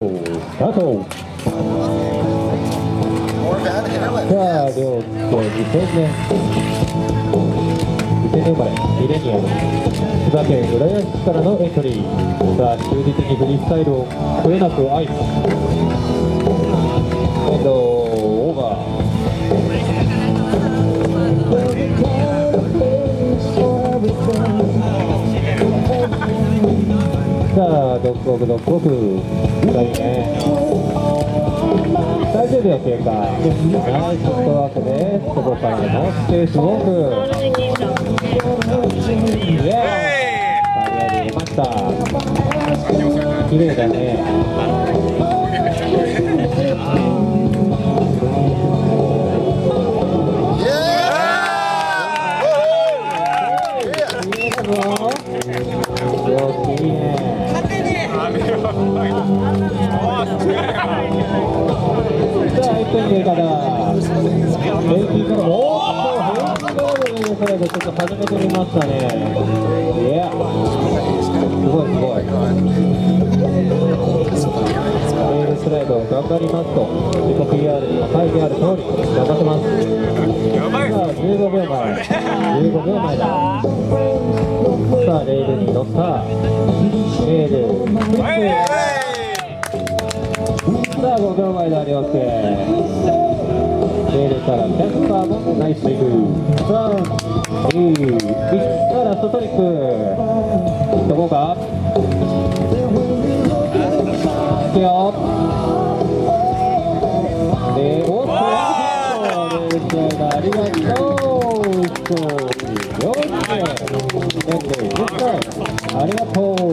さあ、両手2000年2000年生まれミレニアム。千葉県浦安市からのエントリーさあ、忠実にフリースタイルをこよなく愛すあ、ドッグオグドッグオグ2人ね30秒経過ナイスフットワークでそこからの？スペースウォークイエーイバリアで出ました綺麗だね。さあ1分経過だ平均からおーっと平均からのねそれでちょっと始めてみましたねい。やすごい。すごい。レールスライドを頑張りますと自己 PR にも書い。てある通り頑張ってますさあ15秒前15秒前ださあレールに乗ったレールスイッチさあ5秒前だ涼介レールからキャスパーもナイスイング3 2 1さあラストリックどこか？いくよ。レールスライダーありがとう勝利4名年齢10歳ありがとう。